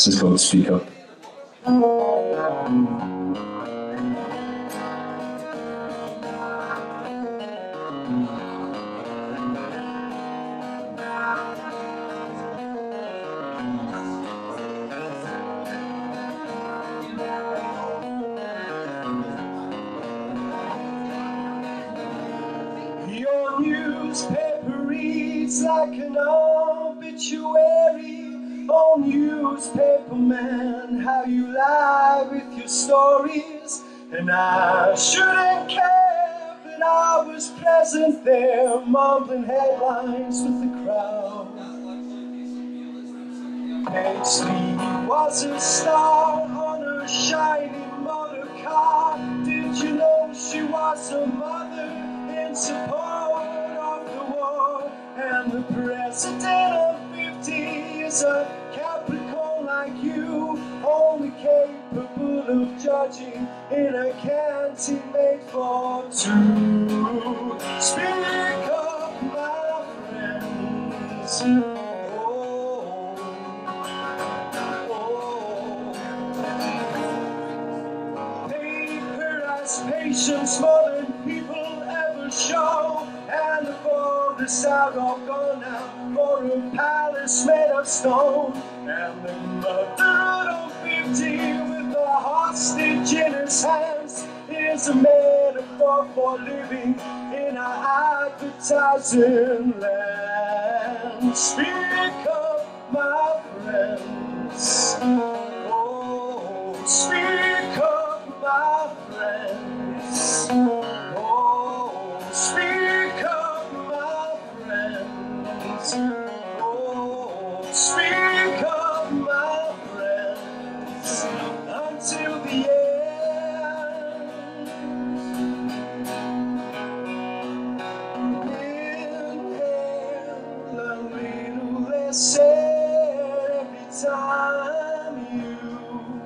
This is called Speak Up. Your newspaper reads like an obituary. Oh, newspaper man, how you lie with your stories. And I shouldn't care that I was present there, mumbling headlines with the crowd. Page Lee was a star on a shiny motor car. Did you know she was a mother in support of the war? And the president of 50 is a Capricorn like you, only capable of judging in a canteen made for two. Speak up, my friends. Oh. oh. Has patience more than people ever show. And the forest out of gone now for a palace made of stone. And the mother of 50 with a hostage in his hands is a metaphor for living in a advertising land. Speak up, my friends. Oh, speak time you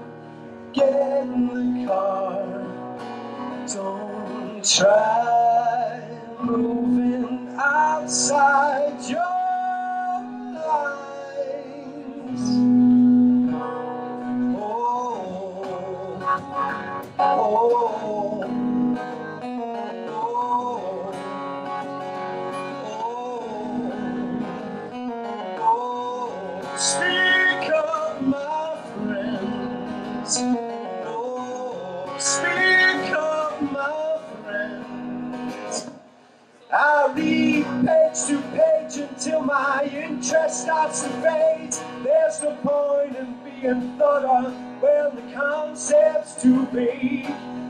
get in the car. Don't try starts to fade. There's no point in being thought of when the concept's too big.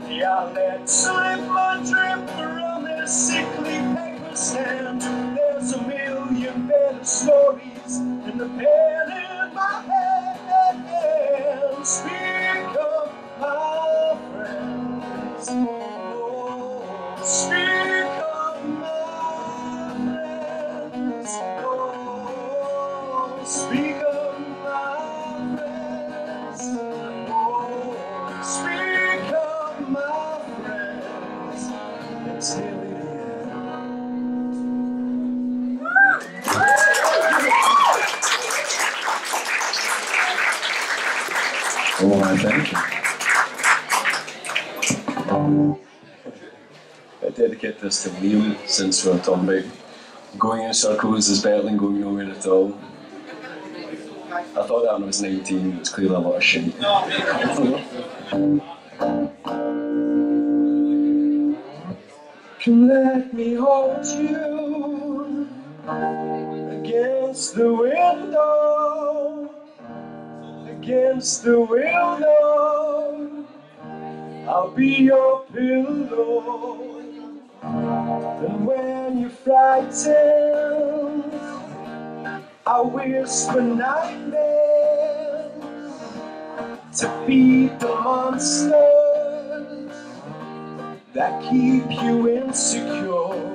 Yeah, I let slip my drip from this sickly paper stand. There's a million better stories in the pen in my hand. This to Liam since we we're talking about going in circles is better than going nowhere at all. I thought that when I was 19, it was clearly a lot of shit. And when you're frightened, I whisper nightmares to feed the monsters that keep you insecure.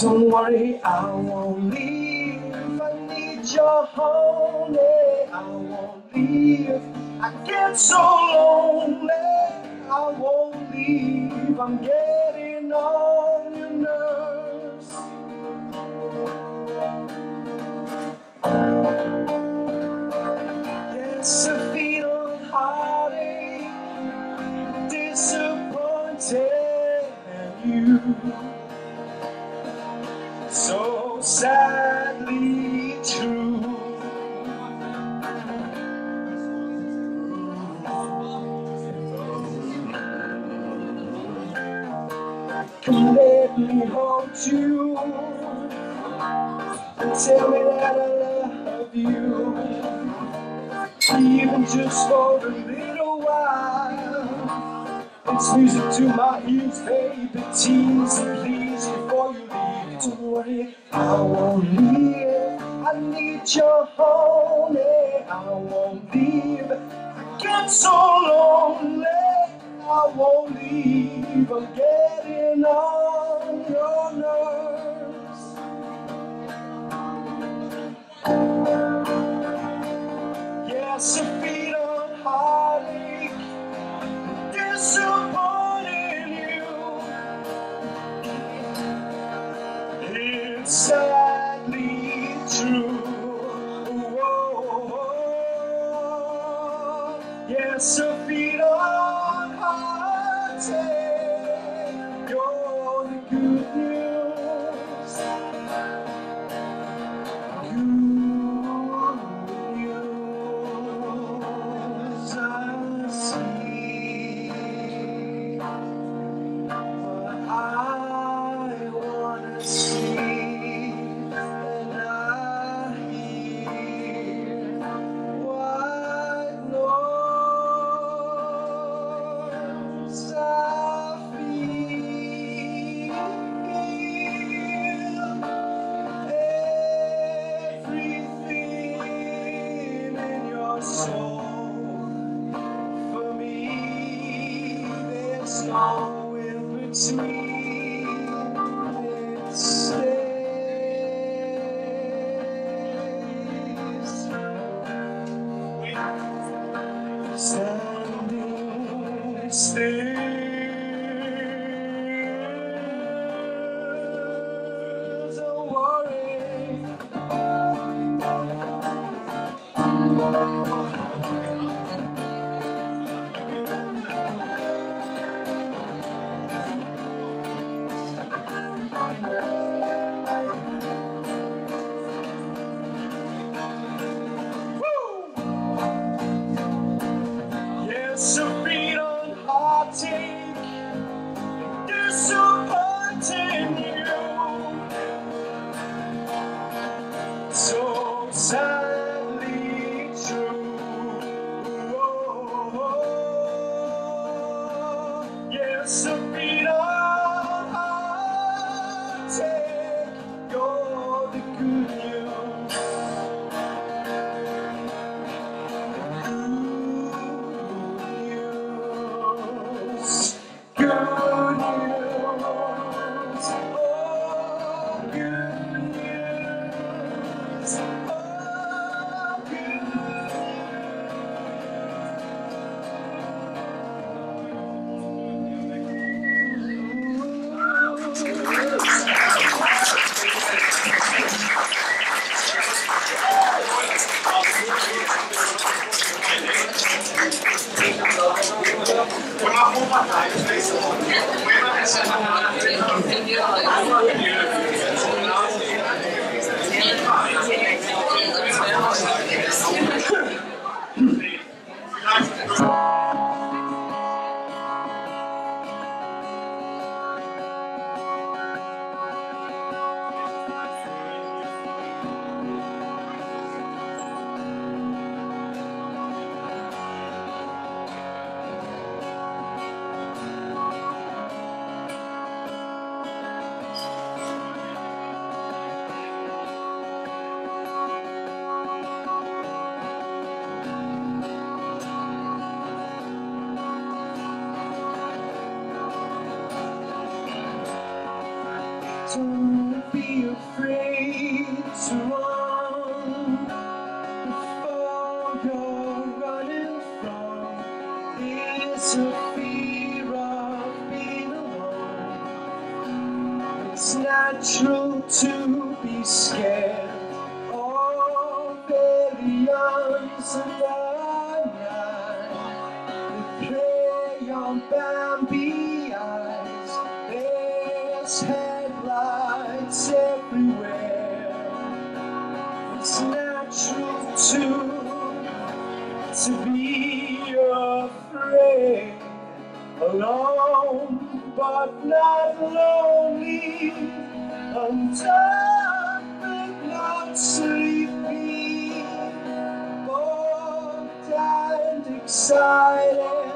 Don't worry, I won't leave. I need your honey. I won't leave. I get so lonely. I won't leave. I'm getting on you and tell me that I love you, even just for a little while. It's music to my ears, baby. Tease please before you leave. Don't worry, I won't leave. I need your honey. I won't leave. I get so lonely. I won't leave. I'm getting on your nerves. Yes, a feet on heartache, disappointing you. It's sadly true. Whoa. Yes, a feet on Yes, Beyond Savannah, they prey on Bambi eyes. There's headlights everywhere. It's natural too to be afraid, alone but not lonely, undone but not sleep. And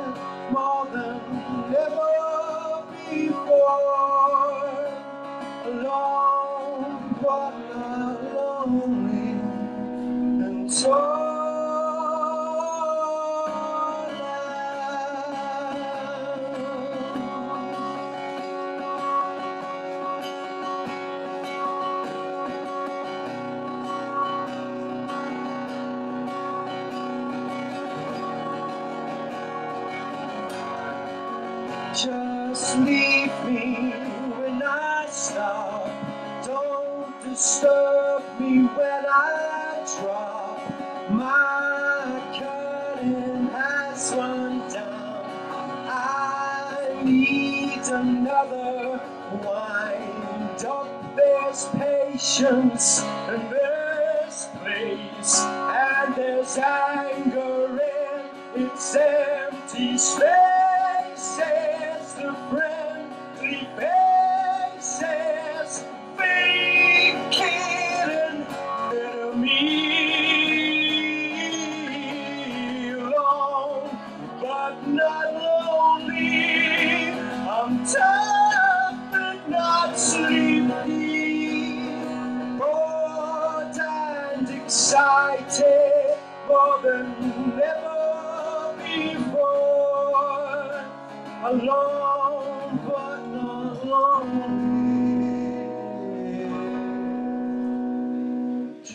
Leave me when I stop. Don't disturb me when I drop. My curtain has run down. I need another wind up. There's patience and there's grace and there's anger in its empty spaces.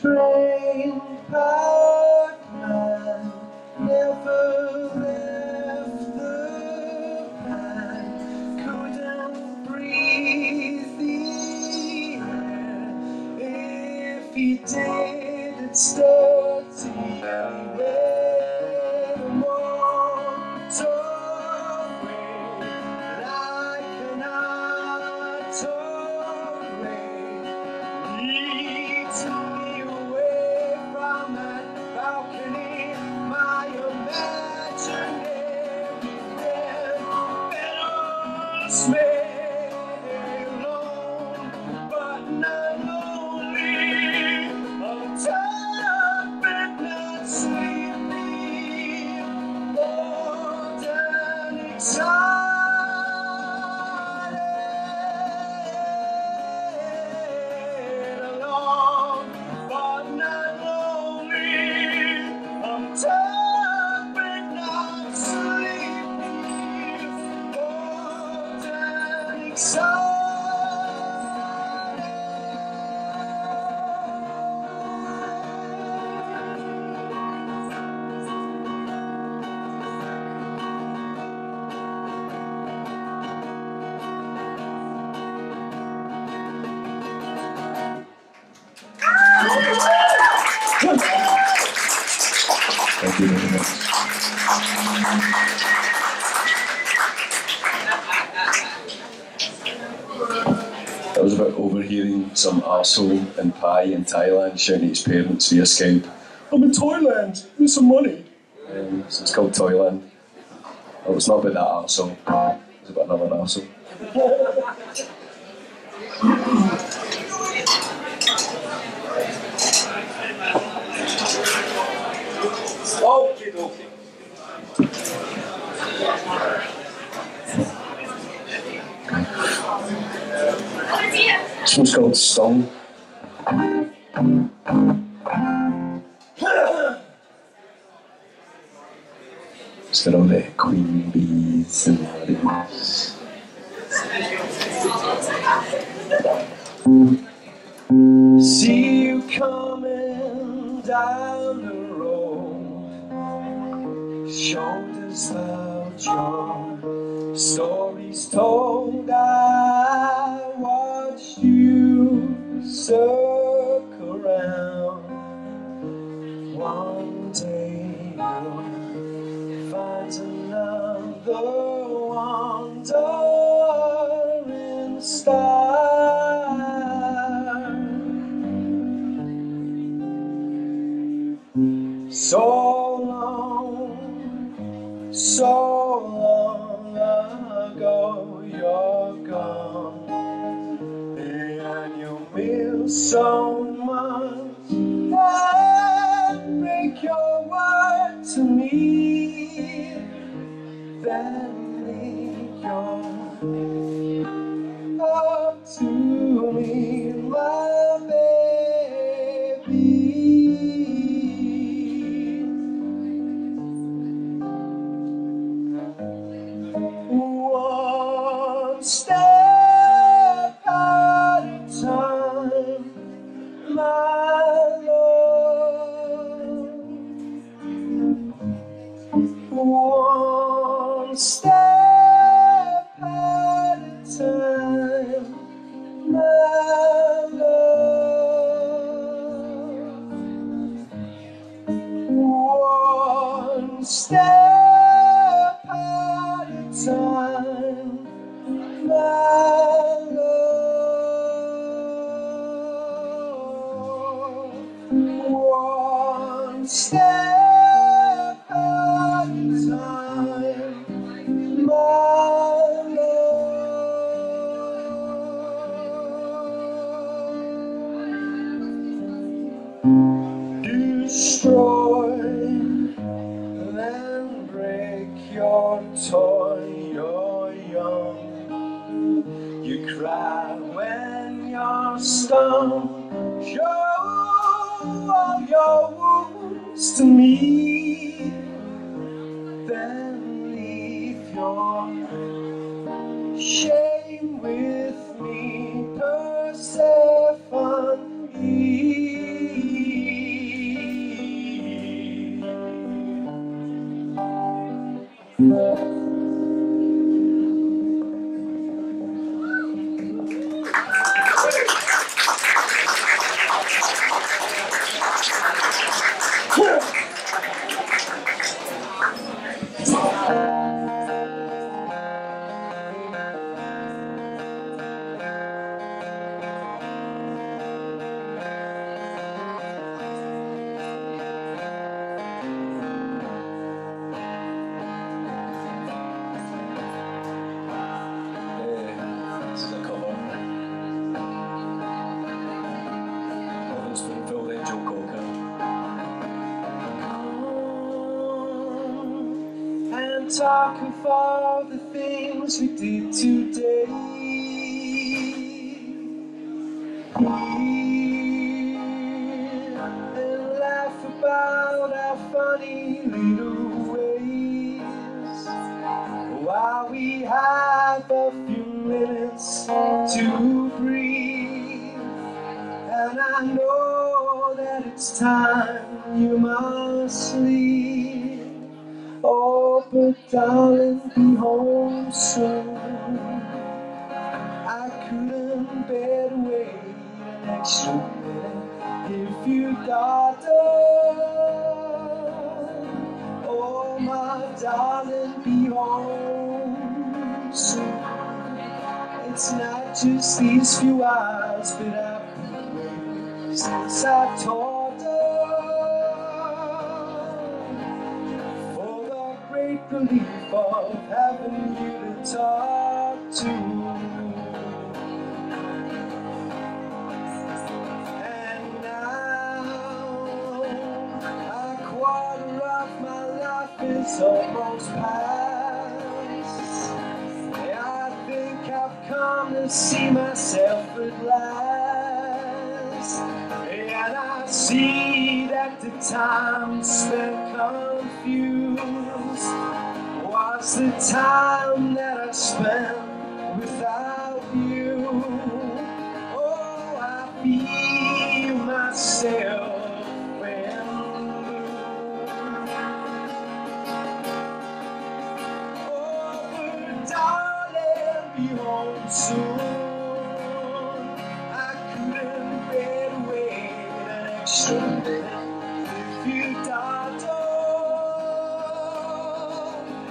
Train partner never left the. Couldn't breathe. If he did, it's dirty. And arsehole in Pai in Thailand shouting at his parents via Skype, I'm in Thailand, here's some money. Um, so it's called Toyland. Well, it's not about that arsehole, it's about another arsehole. Okay, okay. This one's called Stung. It's got the queen bees and honeybees. See you coming down the road. Shoulders bowed, your stories told. So much. And break your word to me, then talk of all the things we did today. And laugh about our funny little ways while we have a few minutes to breathe. And I know that it's time Just these few hours, but I've been waiting since I told her for the great relief of having you to talk to. And now a quarter of my life is almost past. See myself at last. And I see that the time spent confused was the time that I spent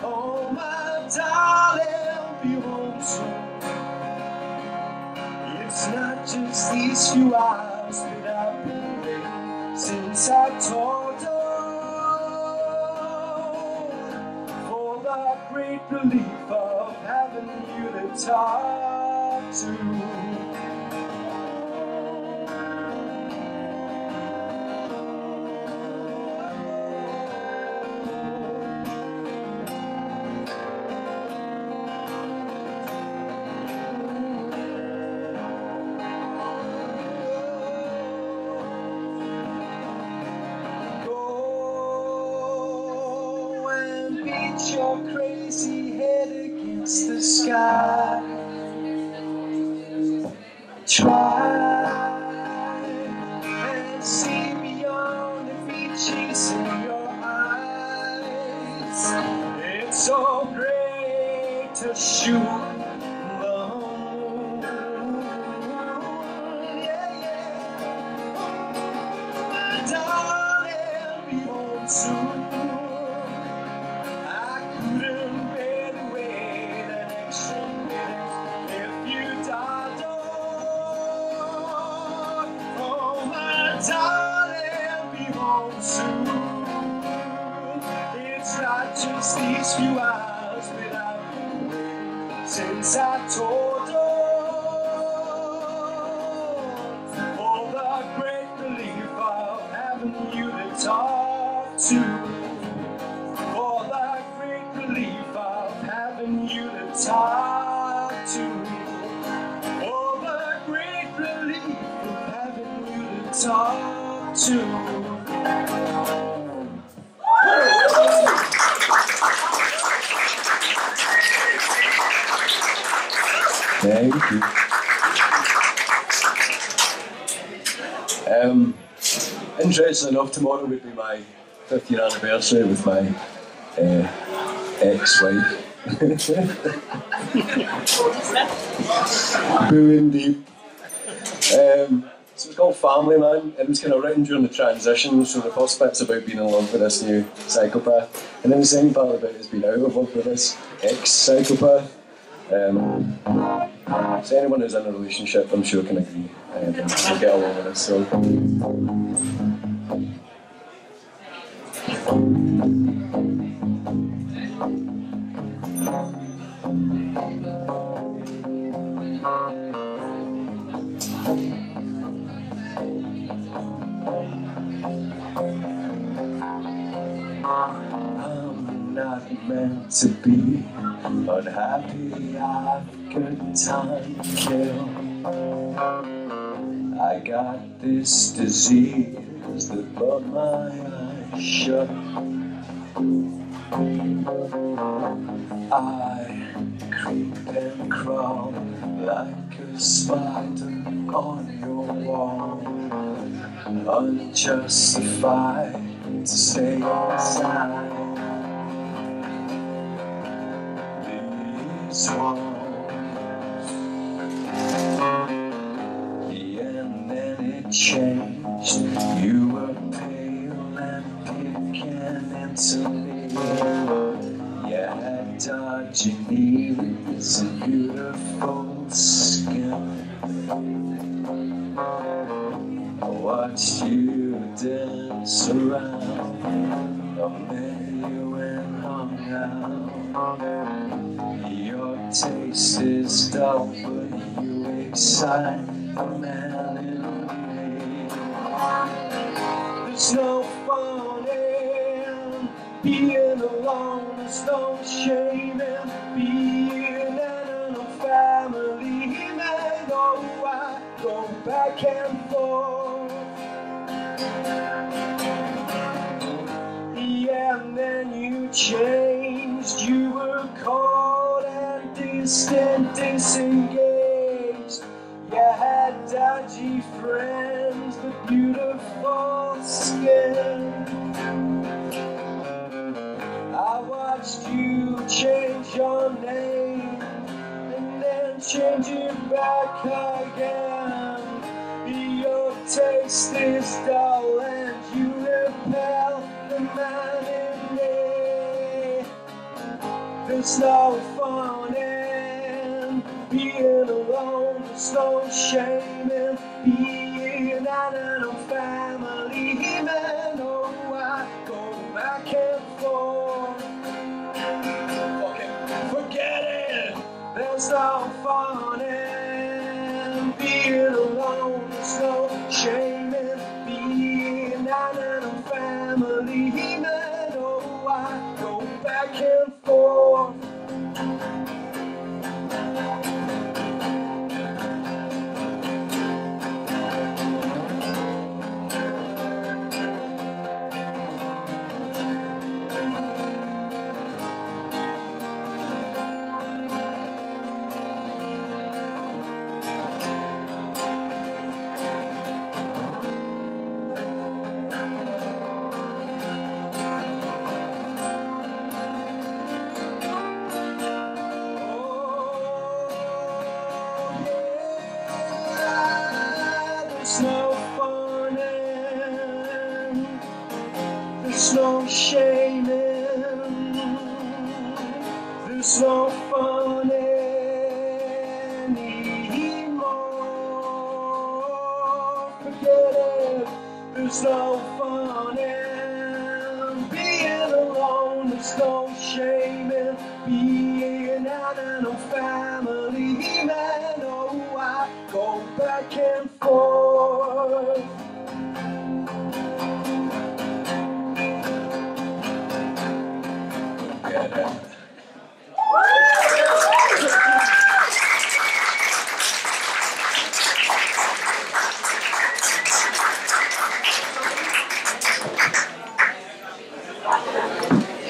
Oh, it's not just these few hours that I've been waiting since I told great relief of having you to talk to. Interesting enough, tomorrow would be my fifth year anniversary with my uh, ex-wife. Booing deep. Um, so it's called Family Man. It was kind of written during the transition. So the first bit's about being in love with this new psychopath, and then the second part of it is being out of love with this ex-psychopath. Um, so anyone who's in a relationship, I'm sure can agree. Um, will get along with this. So. I'm not meant to be unhappy. I've got time to kill. I got this disease that put my shut. I creep and crawl like a spider on your wall. Unjustified to stay inside these walls. Dodgy knees and beautiful skin. I watched you dance around. I met you and hung out. Your taste is dull, but you excite the man in me. There's no fun in being alone. There's no shame in back and forth. Yeah, and then you changed. You were cold and distant, disengaged. You had dodgy friends with beautiful skin. I watched you change your name and then change it back again. Is dull and you repel the man in me. There's no fun in being alone. There's no shame in being an animal family man. Oh, I go back and forth. Okay. Forget it. There's no fun back and forth. Back and forth.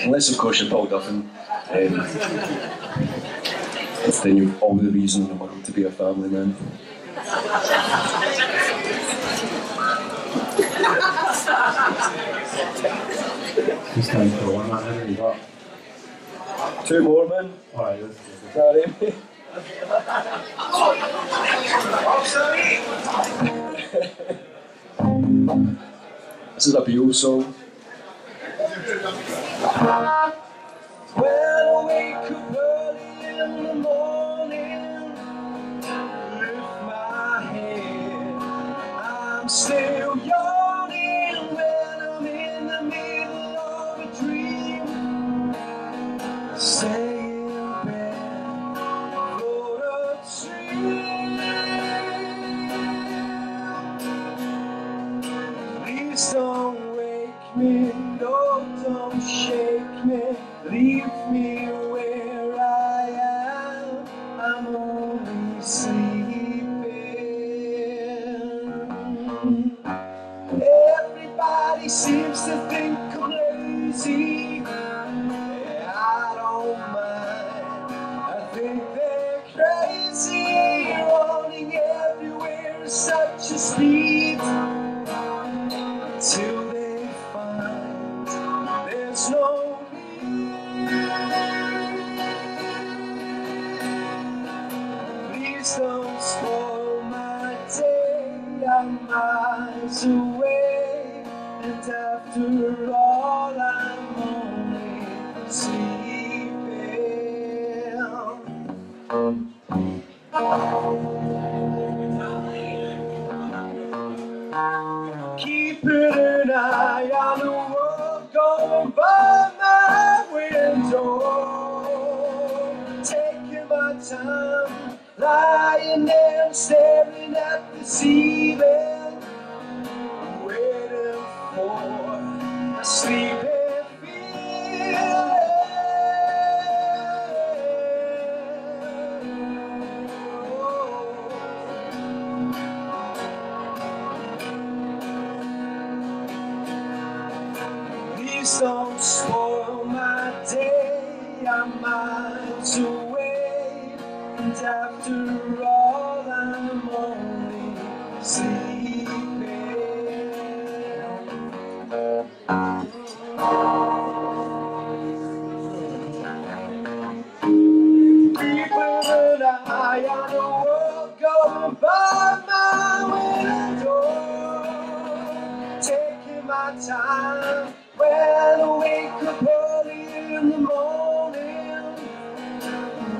Unless, of course, you're Paul Duffin, um, then you've all the reason in the world to be a family man. Just time for one man, Henry. You got. Two more, man. Alright, let's do it. Sorry. this is a Beatles song. Stay Keeping an eye on the world going by my window. Taking my time, lying there staring at the ceiling. When I wake up early in the morning.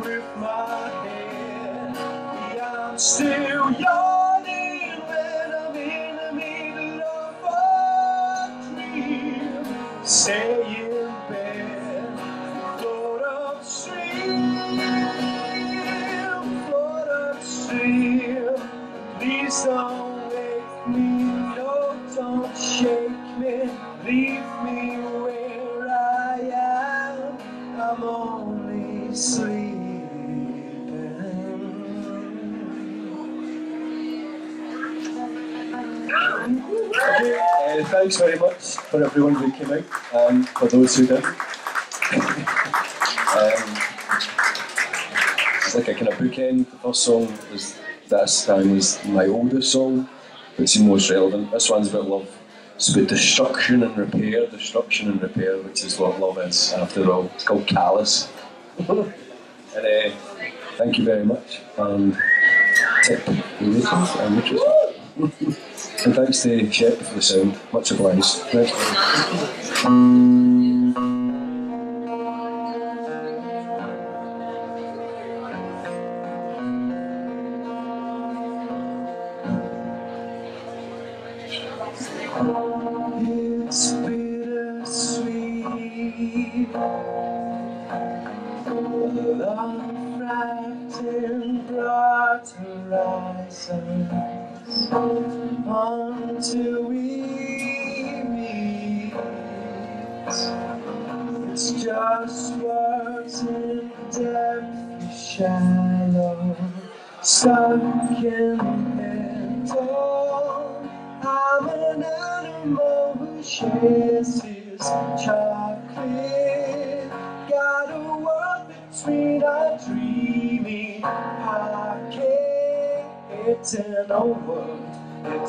With my head, I'm still yawning when I'm in the middle of a dream. Stay thanks very much for everyone who came out, um, for those who didn't. um, it's like a kind of bookend. The first song was this time was my oldest song, it's the most relevant. This one's about love. It's about destruction and repair, destruction and repair, which is what love is after all. It's called Callous. and uh, thank you very much. And tip and. and thanks to Shep for the sound. Much obliged.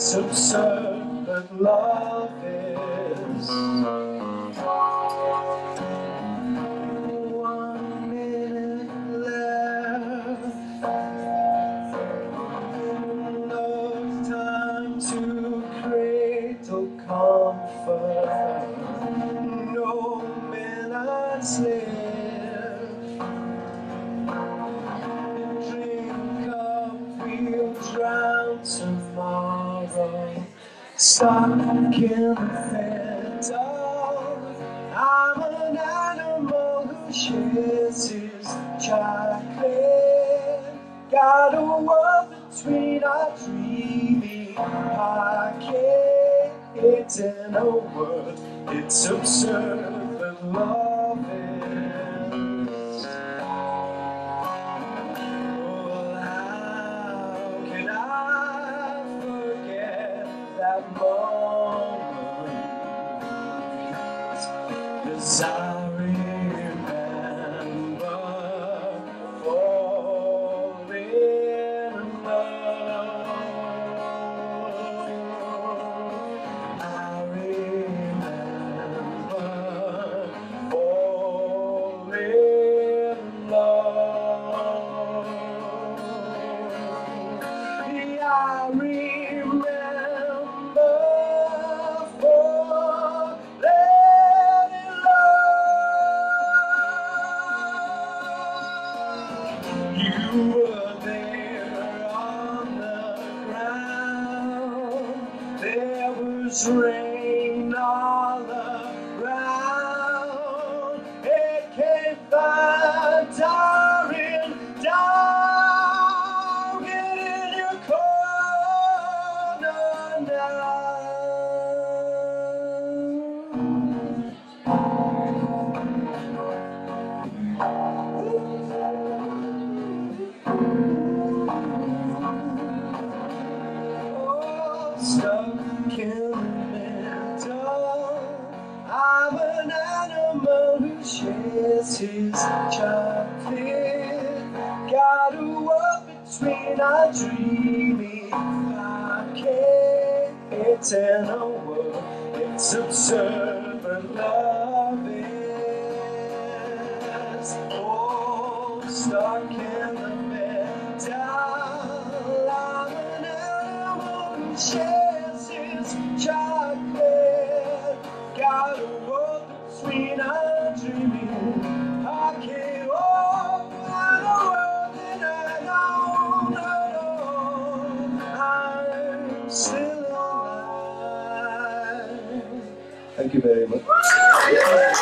It's absurd, but love is. In the dark. I'm an animal who shares his chocolate. Got a world between our dreaming pockets and a world. It's absurd, but love Stuck in the middle. I'm an animal who shares his chocolate. Got a world between our dreaming pockets and a world. It's absurd, but love is. Oh, stuck in the middle. I'm an animal who shares still